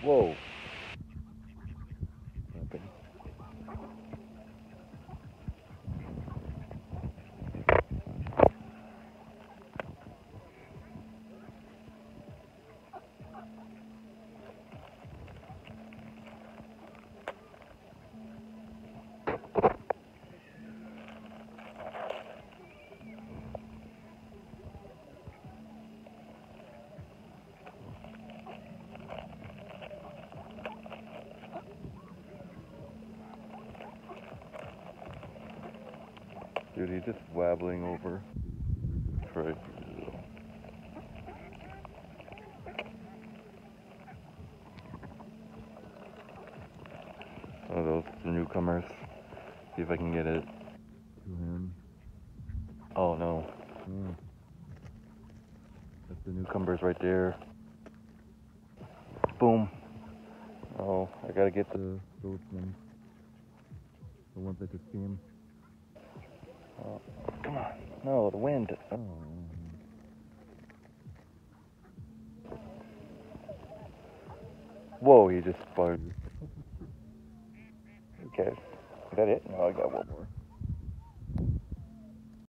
Whoa. Dude, he's just wabbling over. Right. One of those newcomers. See if I can get it to him. Oh no. Mm. That's the newcomers right there. Boom. Oh, I gotta get the those ones. The ones that just see him. Oh, come on. No, the wind. Oh. Whoa, he just fired. Okay. Is that it? No, I got one more.